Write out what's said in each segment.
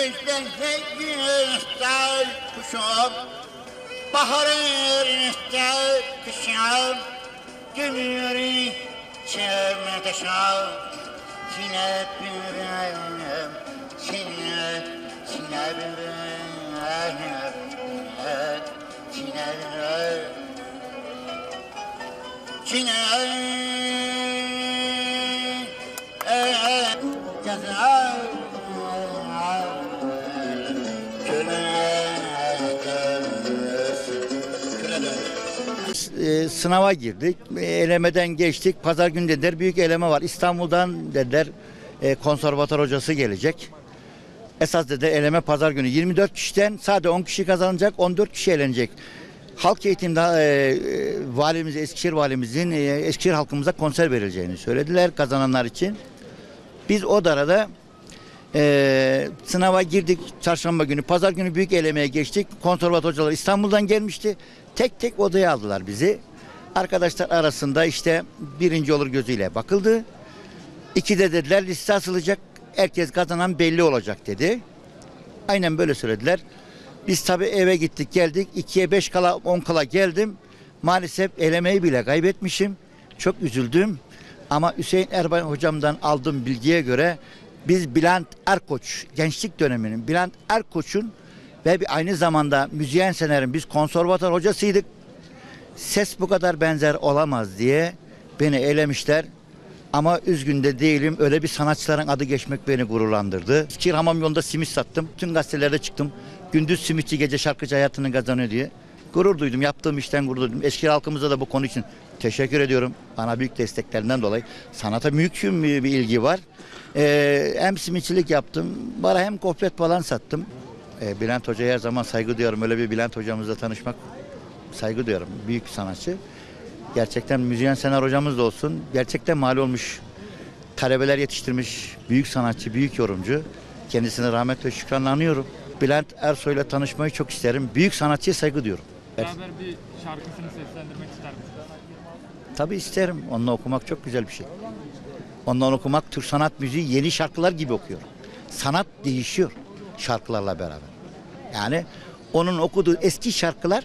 Bizden sevgin ister kuşum Baharın ister kışım Gülürü çevme taşım. Sine bürüm Sine Sine bürüm Sine bürüm e, sınava girdik. E, Elemeden geçtik. Pazar günü dediler büyük eleme var. İstanbul'dan dediler e, konservatör hocası gelecek. Esas dedi eleme pazar günü. 24 kişiden sadece 10 kişi kazanacak, 14 kişi eğlenecek. Halk eğitimde e, valimiz, Eskişehir valimizin e, Eskişehir halkımıza konser verileceğini söylediler kazananlar için. Biz o arada e, sınava girdik çarşamba günü. Pazar günü büyük elemeye geçtik. Konservatör hocalar İstanbul'dan gelmişti. Tek tek odaya aldılar bizi. Arkadaşlar arasında işte birinci olur gözüyle bakıldı. İki de dediler liste asılacak. Herkes kazanan belli olacak dedi. Aynen böyle söylediler. Biz tabii eve gittik geldik. ikiye beş kala on kala geldim. Maalesef elemeyi bile kaybetmişim. Çok üzüldüm. Ama Hüseyin Erbay hocamdan aldığım bilgiye göre biz Bülent Erkoç gençlik döneminin Bülent Erkoç'un ve bir aynı zamanda müzisyen senerin biz konservatör hocasıydık. Ses bu kadar benzer olamaz diye beni elemişler. Ama üzgün de değilim. Öyle bir sanatçıların adı geçmek beni gururlandırdı. Fikir Hamam yolunda simit sattım. Tüm gazetelerde çıktım. Gündüz simitçi gece şarkıcı hayatını kazanıyor diye. Gurur duydum. Yaptığım işten gurur duydum. Eski halkımıza da bu konu için teşekkür ediyorum. Bana büyük desteklerinden dolayı. Sanata büyük bir ilgi var. Ee, hem simitçilik yaptım. Bana hem gofret falan sattım. Ee, Bülent Hoca'ya her zaman saygı duyuyorum. Öyle bir Bülent Hocamızla tanışmak saygı duyuyorum. Büyük bir sanatçı. Gerçekten müzisyen Senar hocamız da olsun. Gerçekten mal olmuş. Talebeler yetiştirmiş. Büyük sanatçı, büyük yorumcu. Kendisine rahmet ve şükranla anıyorum. Bülent Ersoy'la tanışmayı çok isterim. Büyük sanatçıya saygı duyuyorum. Beraber bir şarkısını seslendirmek ister misiniz? Tabii isterim. Onunla okumak çok güzel bir şey. Ondan okumak Türk sanat müziği yeni şarkılar gibi okuyor. Sanat değişiyor şarkılarla beraber. Yani onun okuduğu eski şarkılar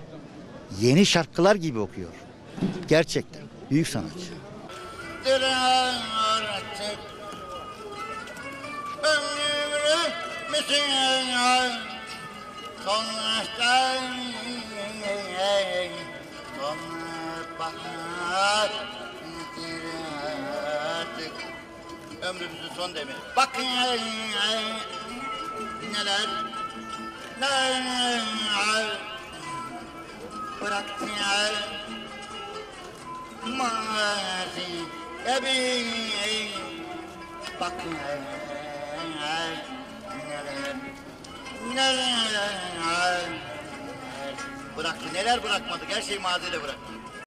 yeni şarkılar gibi okuyor. Gerçekten büyük sanatçı. artık Ömrümü Sonbahar artık Ömrümüzün son demiri Bakın neler Neler Bıraktılar. Mazi ebi bakın neler neler bıraktı neler bırakmadık her şeyi mazide bıraktık